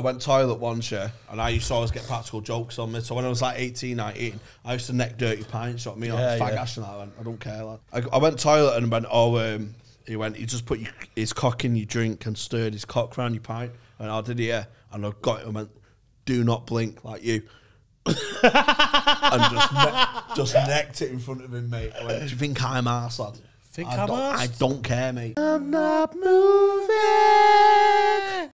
I went toilet once, yeah, and I used to always get practical jokes on me. So when I was like 18, 19, I used to neck dirty pints. You know what I mean? Yeah, like, yeah. and. I, went, I don't care. lad. I, I went toilet and went, oh, um, he went, he just put your, his cock in your drink and stirred his cock round your pint. And I did it, yeah. And I got it and went, do not blink like you. and just, ne- just necked it in front of him, mate. I went, do you think I'm arse, lad? Think I I'm don't, arse? I don't care, mate. I'm not moving.